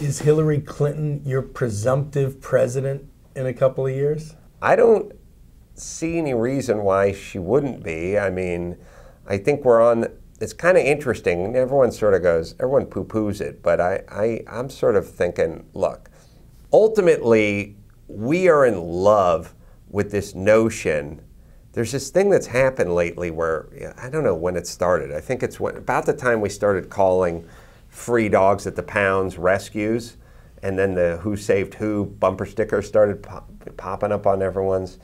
Is Hillary Clinton your presumptive president in a couple of years? I don't see any reason why she wouldn't be. I mean, I think we're on. It's kind of interesting. Everyone sort of goes, everyone poo-poos it, but I, I, I'm sort of thinking, look, ultimately, we are in love with this notion. There's this thing that's happened lately where I don't know when it started. I think it's when, about the time we started calling free dogs at the pounds rescues, and then the Who Saved Who bumper stickers started pop, popping up on everyone's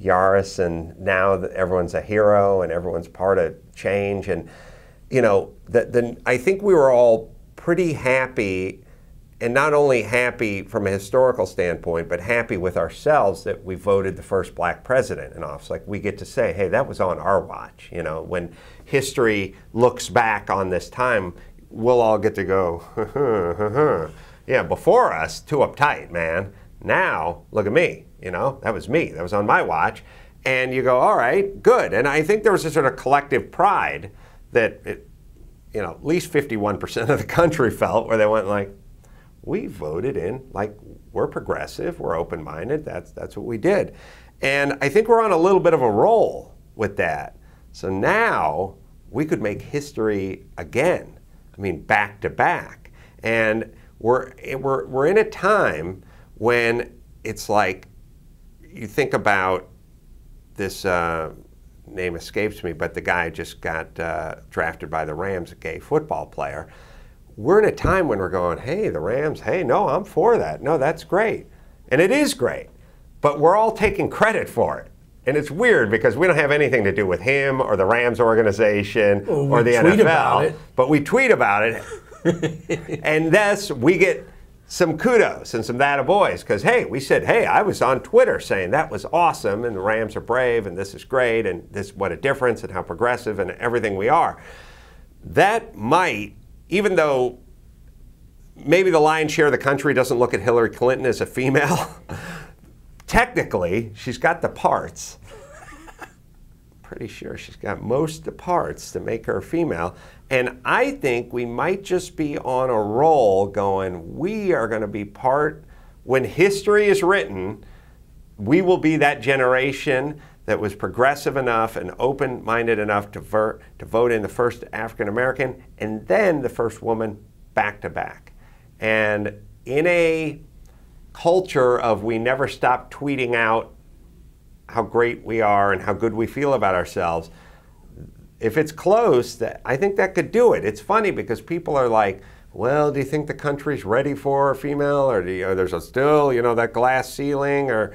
Yaris, and now everyone's a hero and everyone's part of change. And you know, the, the, I think we were all pretty happy and not only happy from a historical standpoint, but happy with ourselves that we voted the first black president in office. Like we get to say, hey, that was on our watch. You know, when history looks back on this time, we'll all get to go, yeah, before us, too uptight, man. Now, look at me. You know, that was me. That was on my watch. And you go, all right, good. And I think there was a sort of collective pride that, it, you know, at least 51% of the country felt where they went like, we voted in like we're progressive, we're open-minded. That's that's what we did, and I think we're on a little bit of a roll with that. So now we could make history again. I mean, back to back, and we're we're we're in a time when it's like you think about this. Uh, name escapes me, but the guy just got uh, drafted by the Rams, a gay football player we're in a time when we're going, hey, the Rams, hey, no, I'm for that. No, that's great. And it is great. But we're all taking credit for it. And it's weird because we don't have anything to do with him or the Rams organization well, or the NFL. But we tweet about it. and thus we get some kudos and some that boys because hey, we said, hey, I was on Twitter saying that was awesome and the Rams are brave and this is great and this what a difference and how progressive and everything we are. That might even though maybe the lion's share of the country doesn't look at Hillary Clinton as a female, technically, she's got the parts. Pretty sure she's got most of the parts to make her female. And I think we might just be on a roll going, we are going to be part, when history is written, we will be that generation that was progressive enough and open minded enough to, ver- to vote in the first African American and then the first woman back to back. And in a culture of we never stop tweeting out how great we are and how good we feel about ourselves, if it's close, I think that could do it. It's funny because people are like, well, do you think the country's ready for a female, or, do you, or there's a still, you know, that glass ceiling, or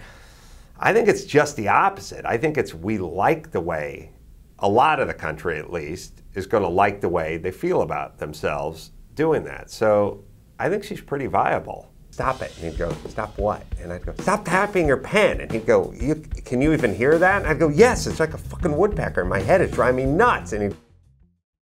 I think it's just the opposite. I think it's we like the way, a lot of the country at least, is going to like the way they feel about themselves doing that. So I think she's pretty viable. Stop it. And he'd go, Stop what? And I'd go, Stop tapping your pen. And he'd go, you, Can you even hear that? And I'd go, Yes, it's like a fucking woodpecker in my head. It's driving me nuts. And he'd,